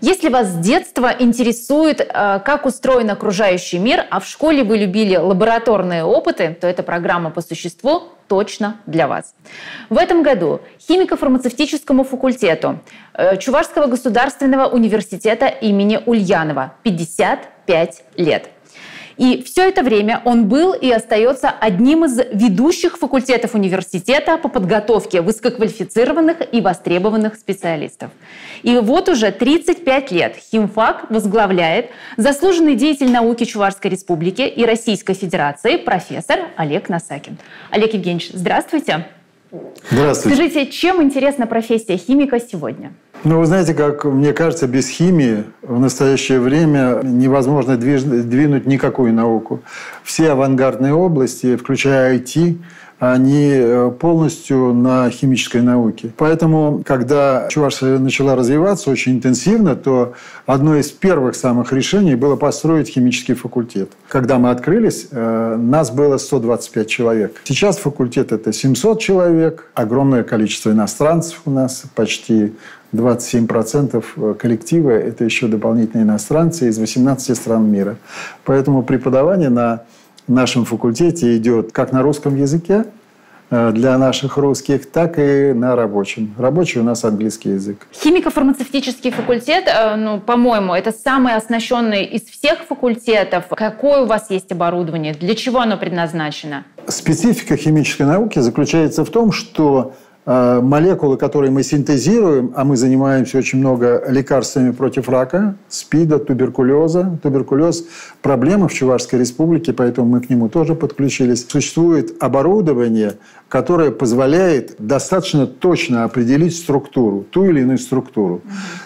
Если вас с детства интересует, э, как устроен окружающий мир, а в школе вы любили лабораторные опыты, то эта программа по существу точно для вас. В этом году химико-фармацевтическому факультету э, Чувашского государственного университета имени Ульянова 55 лет. И все это время он был и остается одним из ведущих факультетов университета по подготовке высококвалифицированных и востребованных специалистов. И вот уже 35 лет химфак возглавляет заслуженный деятель науки Чувашской Республики и Российской Федерации профессор Олег Насакин. Олег Евгеньевич, здравствуйте. Здравствуйте. Скажите, чем интересна профессия химика сегодня? Ну, вы знаете, как мне кажется, без химии в настоящее время невозможно двинуть никакую науку. Все авангардные области, включая IT, они э, полностью на химической науке. Поэтому, когда Чувашия начала развиваться очень интенсивно, то одно из первых самых решений было построить химический факультет. Когда мы открылись, э, нас было 125 человек. Сейчас факультет – это 700 человек, огромное количество иностранцев у нас, почти 27% э, коллектива – это еще дополнительные иностранцы из 18 стран мира. Поэтому преподавание на нашем факультете идет как на русском языке, э, для наших русских, так и на рабочем. Рабочий у нас английский язык. Химико-фармацевтический факультет, э, ну, по-моему, это самый оснащенный из всех факультетов. Какое у вас есть оборудование? Для чего оно предназначено? Специфика химической науки заключается в том, что молекулы, которые мы синтезируем, а мы занимаемся очень много лекарствами против рака, СПИДа, туберкулеза. Туберкулез – проблема в Чувашской республике, поэтому мы к нему тоже подключились. Существует оборудование, которое позволяет достаточно точно определить структуру, ту или иную структуру.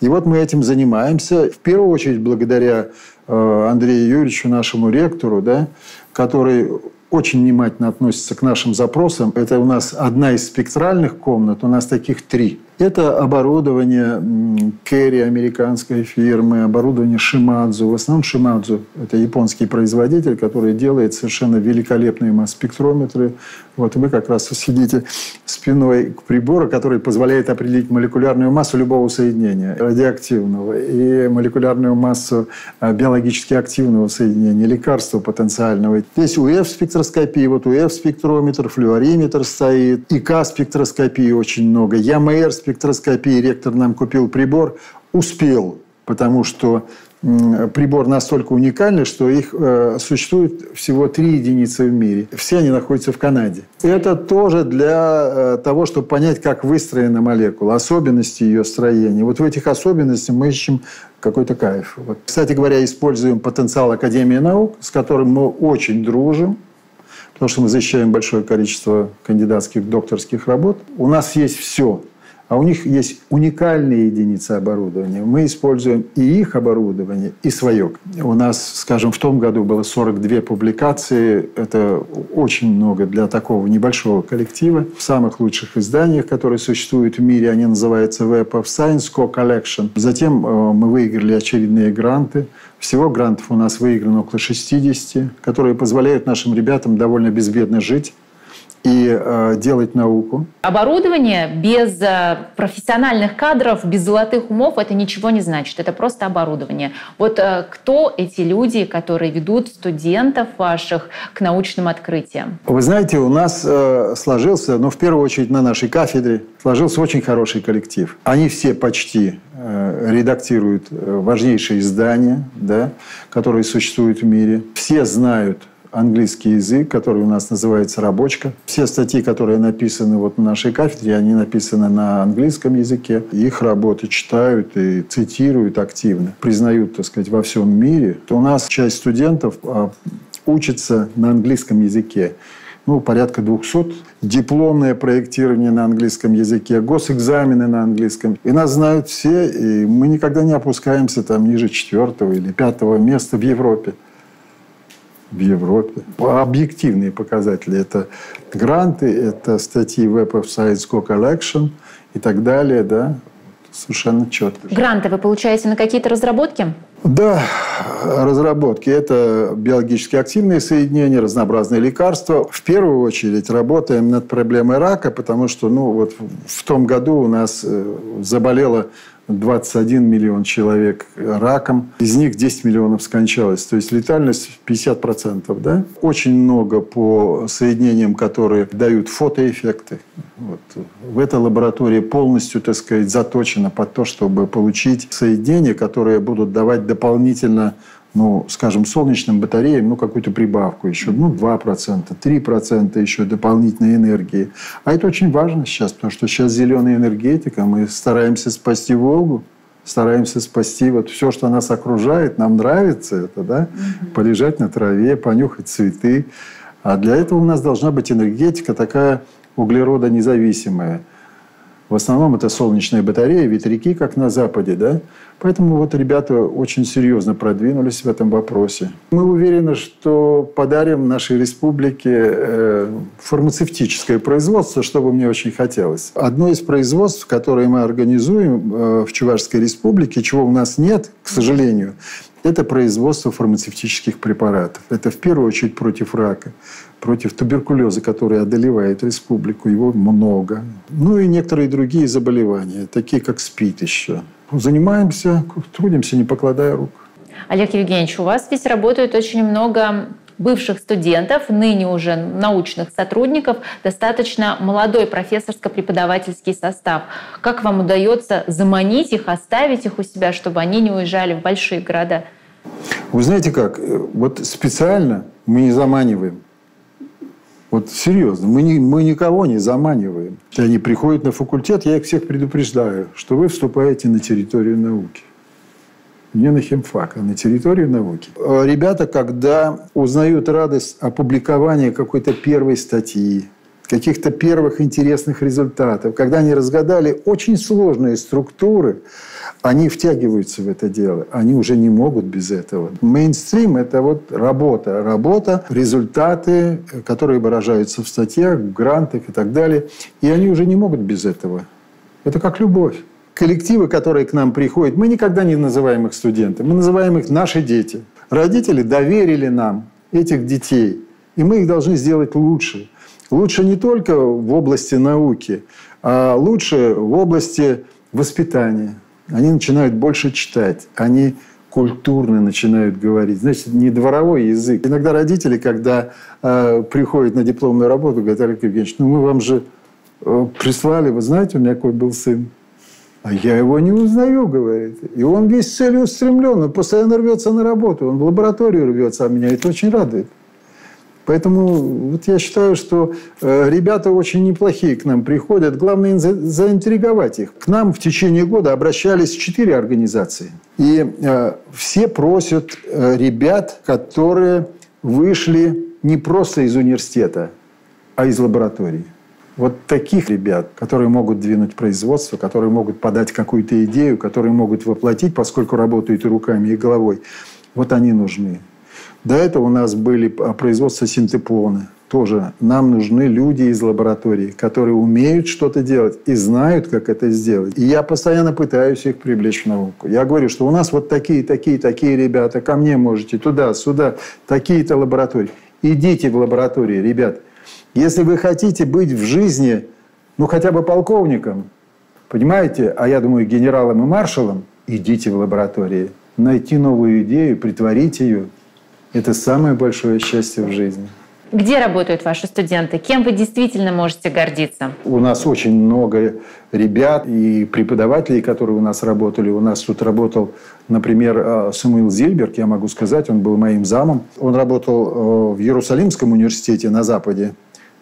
И вот мы этим занимаемся, в первую очередь благодаря э, Андрею Юрьевичу, нашему ректору, да, который очень внимательно относится к нашим запросам. Это у нас одна из спектральных комнат, у нас таких три. Это оборудование Керри, американской фирмы, оборудование Шимадзу. В основном Шимадзу – это японский производитель, который делает совершенно великолепные масс-спектрометры. Вот вы как раз сидите спиной к прибору, который позволяет определить молекулярную массу любого соединения, радиоактивного, и молекулярную массу а, биологически активного соединения, лекарства потенциального. Здесь УФ-спектроскопия, вот УФ-спектрометр, флюориметр стоит, ИК-спектроскопии очень много, ЯМР-спектроскопия, спектроскопии ректор нам купил прибор, успел, потому что прибор настолько уникальный, что их э, существует всего три единицы в мире. Все они находятся в Канаде. Это тоже для э, того, чтобы понять, как выстроена молекула, особенности ее строения. Вот в этих особенностях мы ищем какой-то кайф. Вот. Кстати говоря, используем потенциал Академии наук, с которым мы очень дружим потому что мы защищаем большое количество кандидатских, докторских работ. У нас есть все а у них есть уникальные единицы оборудования. Мы используем и их оборудование, и свое. У нас, скажем, в том году было 42 публикации. Это очень много для такого небольшого коллектива. В самых лучших изданиях, которые существуют в мире, они называются Web of Science Co-Collection. Затем э, мы выиграли очередные гранты. Всего грантов у нас выиграно около 60, которые позволяют нашим ребятам довольно безбедно жить и э, делать науку. Оборудование без э, профессиональных кадров, без золотых умов, это ничего не значит. Это просто оборудование. Вот э, кто эти люди, которые ведут студентов ваших к научным открытиям? Вы знаете, у нас э, сложился, ну, в первую очередь на нашей кафедре, сложился очень хороший коллектив. Они все почти э, редактируют э, важнейшие издания, да, которые существуют в мире. Все знают английский язык, который у нас называется «рабочка». Все статьи, которые написаны вот на нашей кафедре, они написаны на английском языке. Их работы читают и цитируют активно. Признают, так сказать, во всем мире. То у нас часть студентов а, учится на английском языке ну, порядка 200. Дипломное проектирование на английском языке, госэкзамены на английском. И нас знают все, и мы никогда не опускаемся там ниже четвертого или пятого места в Европе в Европе. Объективные показатели – это гранты, это статьи Web of Science Co-Collection и так далее. Да? совершенно четко. Гранты вы получаете на какие-то разработки? Да, разработки. Это биологически активные соединения, разнообразные лекарства. В первую очередь работаем над проблемой рака, потому что ну, вот в том году у нас э, заболело 21 миллион человек раком, из них 10 миллионов скончалось. То есть летальность 50%. Да? Очень много по соединениям, которые дают фотоэффекты. Вот. В этой лаборатории полностью, так сказать, заточено под то, чтобы получить соединения, которые будут давать дополнительно ну, скажем, солнечным батареям, ну, какую-то прибавку еще, ну, 2%, 3% еще дополнительной энергии. А это очень важно сейчас, потому что сейчас зеленая энергетика, мы стараемся спасти Волгу, стараемся спасти вот все, что нас окружает, нам нравится это, да, угу. полежать на траве, понюхать цветы. А для этого у нас должна быть энергетика такая углеродонезависимая. В основном это солнечные батареи, ветряки, как на Западе, да. Поэтому вот ребята очень серьезно продвинулись в этом вопросе. Мы уверены, что подарим нашей республике э, фармацевтическое производство, что бы мне очень хотелось. Одно из производств, которое мы организуем э, в Чувашской республике, чего у нас нет, к сожалению, это производство фармацевтических препаратов. Это в первую очередь против рака против туберкулеза, который одолевает республику, его много. Ну и некоторые другие заболевания, такие как СПИД еще. Занимаемся, трудимся, не покладая рук. Олег Евгеньевич, у вас здесь работает очень много бывших студентов, ныне уже научных сотрудников, достаточно молодой профессорско-преподавательский состав. Как вам удается заманить их, оставить их у себя, чтобы они не уезжали в большие города? Вы знаете как, вот специально мы не заманиваем. Вот серьезно, мы, не, мы никого не заманиваем. Они приходят на факультет, я их всех предупреждаю, что вы вступаете на территорию науки. Не на химфак, а на территорию науки. А ребята, когда узнают радость опубликования какой-то первой статьи, каких-то первых интересных результатов, когда они разгадали очень сложные структуры, они втягиваются в это дело. Они уже не могут без этого. Мейнстрим – это вот работа. Работа, результаты, которые выражаются в статьях, в грантах и так далее. И они уже не могут без этого. Это как любовь. Коллективы, которые к нам приходят, мы никогда не называем их студенты, мы называем их наши дети. Родители доверили нам этих детей, и мы их должны сделать лучше. Лучше не только в области науки, а лучше в области воспитания, они начинают больше читать, они культурно начинают говорить. Значит, не дворовой язык. Иногда родители, когда э, приходят на дипломную работу, говорят, Олег Евгеньевич, ну мы вам же э, прислали, вы знаете, у меня какой был сын. А я его не узнаю, говорит. И он весь целеустремлен, он постоянно рвется на работу, он в лабораторию рвется, а меня это очень радует. Поэтому вот я считаю, что э, ребята очень неплохие к нам приходят. Главное заинтриговать их. К нам в течение года обращались четыре организации. И э, все просят э, ребят, которые вышли не просто из университета, а из лаборатории. Вот таких ребят, которые могут двинуть производство, которые могут подать какую-то идею, которые могут воплотить, поскольку работают и руками, и головой, вот они нужны. До этого у нас были а, производства синтепоны. Тоже нам нужны люди из лаборатории, которые умеют что-то делать и знают, как это сделать. И я постоянно пытаюсь их привлечь в науку. Я говорю, что у нас вот такие, такие, такие ребята, ко мне можете, туда, сюда, такие-то лаборатории. Идите в лаборатории, ребят. Если вы хотите быть в жизни, ну, хотя бы полковником, понимаете, а я думаю, генералом и маршалом, идите в лаборатории. Найти новую идею, притворить ее – это самое большое счастье в жизни. Где работают ваши студенты? Кем вы действительно можете гордиться? У нас очень много ребят и преподавателей, которые у нас работали. У нас тут работал, например, э, Самуил Зильберг, я могу сказать, он был моим замом. Он работал э, в Иерусалимском университете на Западе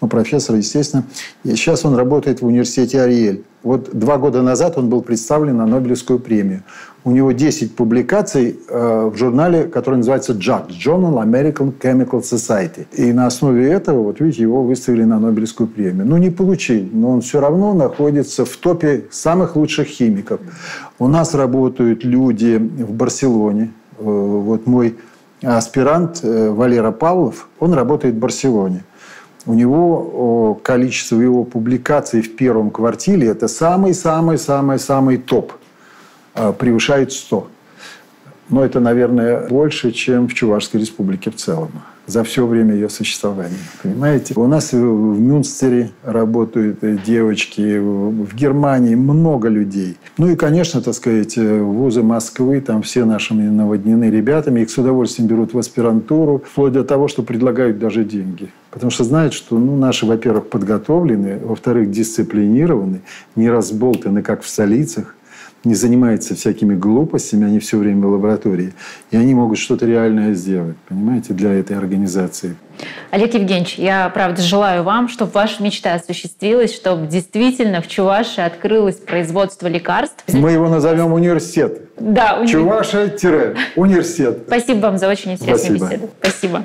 ну, профессор, естественно. И сейчас он работает в университете Ариэль. Вот два года назад он был представлен на Нобелевскую премию. У него 10 публикаций э, в журнале, который называется JACS – Journal American Chemical Society. И на основе этого, вот видите, его выставили на Нобелевскую премию. Ну, не получил, но он все равно находится в топе самых лучших химиков. У нас работают люди в Барселоне. Э, вот мой аспирант э, Валера Павлов, он работает в Барселоне – У него количество его публикаций в первом квартале – это самый-самый-самый-самый топ. А, превышает 100. Но это, наверное, больше, чем в Чувашской республике в целом за все время ее существования. Понимаете? У нас в Мюнстере работают девочки, в Германии много людей. Ну и, конечно, так сказать, вузы Москвы, там все наши наводнены ребятами, их с удовольствием берут в аспирантуру, вплоть до того, что предлагают даже деньги. Потому что знают, что ну, наши, во-первых, подготовлены, во-вторых, дисциплинированы, не разболтаны, как в столицах, не занимаются всякими глупостями, они все время в лаборатории. И они могут что-то реальное сделать, понимаете, для этой организации. Олег Евгеньевич, я, правда, желаю вам, чтобы ваша мечта осуществилась, чтобы действительно в Чувашии открылось производство лекарств. Мы его назовем университет. Да, уни... Чуваша-университет. Спасибо вам за очень интересную Спасибо. беседу. Спасибо.